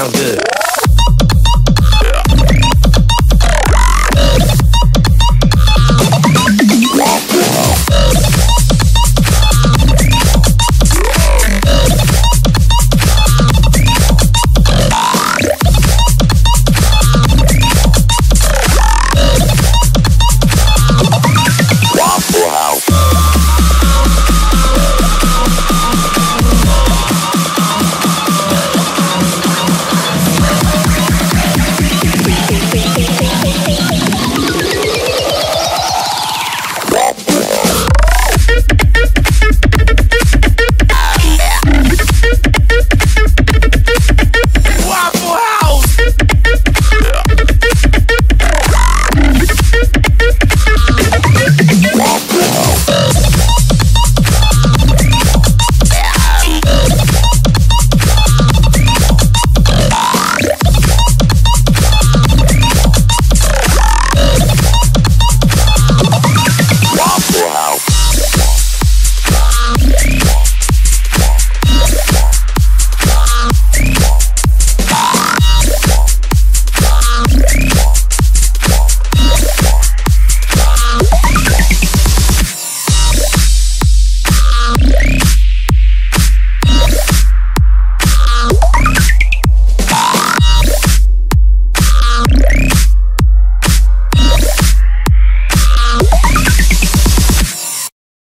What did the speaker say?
sound good.